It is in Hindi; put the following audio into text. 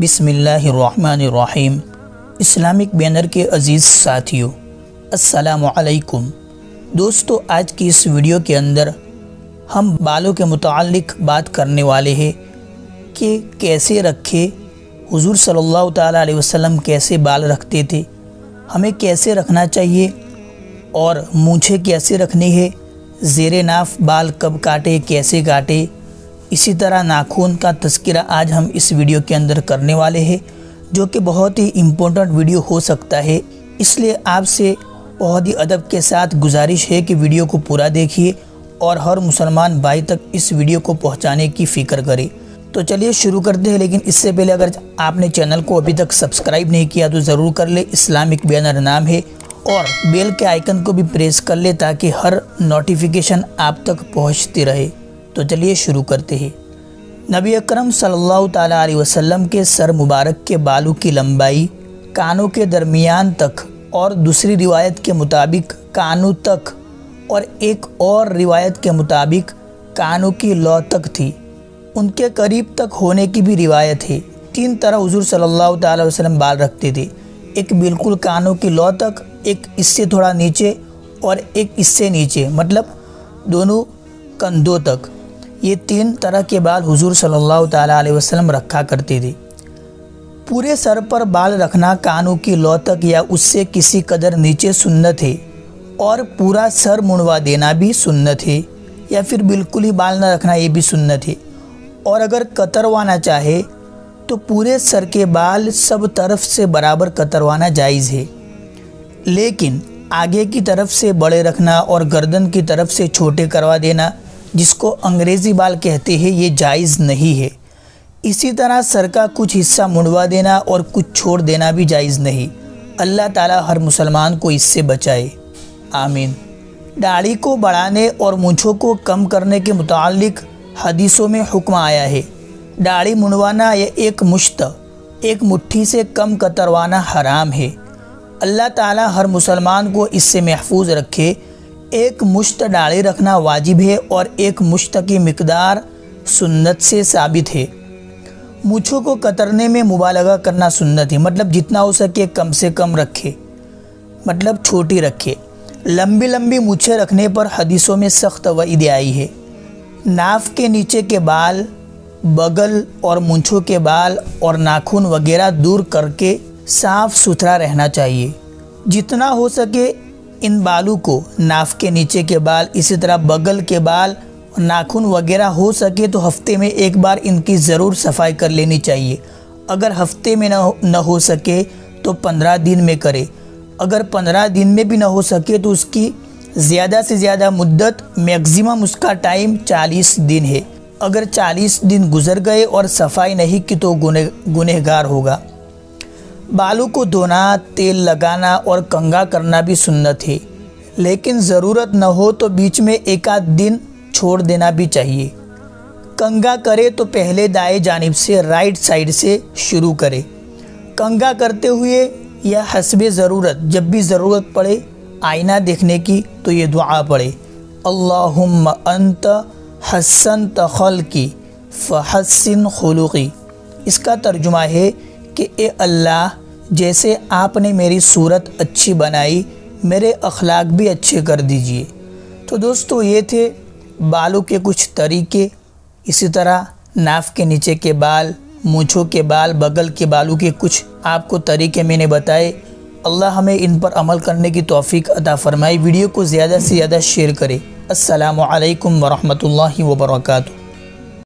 बिसमीम इस्लामिक बैनर के अज़ीज़ साथियों असलकुम दोस्तों, आज की इस वीडियो के अंदर हम बालों के मुतालिक बात करने वाले हैं कि कैसे रखे, हुजूर सल्लल्लाहु अलैहि वसल्लम कैसे बाल रखते थे, हमें कैसे रखना चाहिए और मूछे कैसे रखनी है, ज़ेर नाफ बाल कब काटे, कैसे काटे इसी तरह नाखून का तस्करा आज हम इस वीडियो के अंदर करने वाले हैं, जो कि बहुत ही इम्पोर्टेंट वीडियो हो सकता है। इसलिए आपसे बहुत ही अदब के साथ गुजारिश है कि वीडियो को पूरा देखिए और हर मुसलमान भाई तक इस वीडियो को पहुँचाने की फ़िक्र करे। तो चलिए शुरू करते हैं, लेकिन इससे पहले अगर आपने चैनल को अभी तक सब्सक्राइब नहीं किया तो ज़रूर कर ले। इस्लामिक बैनर नाम है और बेल के आइकन को भी प्रेस कर ले, ताकि हर नोटिफिकेशन आप तक पहुँचती रहे। तो चलिए शुरू करते हैं। नबी अकरम सल्लल्लाहु अलैहि वसल्लम के सर मुबारक के बालों की लंबाई कानों के दरमियान तक और दूसरी रिवायत के मुताबिक कानों तक और एक और रिवायत के मुताबिक कानों की लौ तक थी। उनके करीब तक होने की भी रिवायत है। तीन तरह हुजूर सल्लल्लाहु ताला वसल्लम बाल रखते थे। एक बिल्कुल कानों की लौ तक, एक इससे थोड़ा नीचे और एक इससे नीचे मतलब दोनों कंधों तक। ये तीन तरह के बाल हुजूर सल्लल्लाहु अलैहि वसल्लम रखा करते थे। पूरे सर पर बाल रखना कानों की लौ तक या उससे किसी कदर नीचे सुन्नत है और पूरा सर मुड़वा देना भी सुन्नत है या फिर बिल्कुल ही बाल न रखना ये भी सुन्नत है। और अगर कतरवाना चाहे तो पूरे सर के बाल सब तरफ़ से बराबर कतरवाना जायज़ है। लेकिन आगे की तरफ़ से बड़े रखना और गर्दन की तरफ़ से छोटे करवा देना जिसको अंग्रेज़ी बाल कहते हैं, ये जायज़ नहीं है। इसी तरह सर का कुछ हिस्सा मुड़वा देना और कुछ छोड़ देना भी जायज़ नहीं। अल्लाह ताला हर मुसलमान को इससे बचाए। आमीन। दाढ़ी को बढ़ाने और मूछों को कम करने के मुतालिक हदीसों में हुक्म आया है। दाढ़ी मुड़वाना या एक मुश्त, एक मुट्ठी से कम कतरवाना हराम है। अल्लाह ताला हर मुसलमान को इससे महफूज रखे एक मुश्त दाढ़ी रखना वाजिब है और एक मुश्त की मकदार सुन्नत से साबित है। मूछों को कतरने में मुबालगा करना सुन्नत है। मतलब जितना हो सके कम से कम रखे। मतलब छोटी रखे। लंबी लंबी मूछें रखने पर हदीसों में सख्त वईद आई है। नाफ के नीचे के बाल, बगल और मूछों के बाल और नाखून वगैरह दूर करके साफ़ सुथरा रहना चाहिए। जितना हो सके इन बालों को नाफ के नीचे के बाल इसी तरह बगल के बाल नाखून वगैरह हो सके तो हफ़्ते में एक बार इनकी ज़रूर सफ़ाई कर लेनी चाहिए। अगर हफ़्ते में न हो, हो सके तो पंद्रह दिन में करें। अगर पंद्रह दिन में भी ना हो सके तो उसकी ज़्यादा से ज़्यादा मुद्दत मैक्सिमम उसका टाइम चालीस दिन है। अगर चालीस दिन गुजर गए और सफ़ाई नहीं की तो गुने गुनहगार होगा। बालों को धोना, तेल लगाना और कंगा करना भी सुन्नत है। लेकिन ज़रूरत न हो तो बीच में एक आध दिन छोड़ देना भी चाहिए। कंगा करे तो पहले दाएँ जानिब से राइट साइड से शुरू करे। कंगा करते हुए या हसब ज़रूरत, जब भी ज़रूरत पड़े आईना देखने की तो ये दुआ पड़े अल्लाहुम्म अंत हसन तखल की फ़हसन खलुकी। इसका तर्जुमा है कि ए अल्लाह, जैसे आपने मेरी सूरत अच्छी बनाई, मेरे अखलाक भी अच्छे कर दीजिए। तो दोस्तों, ये थे बालों के कुछ तरीके। इसी तरह नाफ के नीचे के बाल, मूछों के बाल, बगल के बालों के कुछ आपको तरीके मैंने बताए। अल्लाह हमें इन पर अमल करने की तौफीक अदा फरमाई वीडियो को ज़्यादा से ज़्यादा शेयर करें। असलकम वरहमल वर्का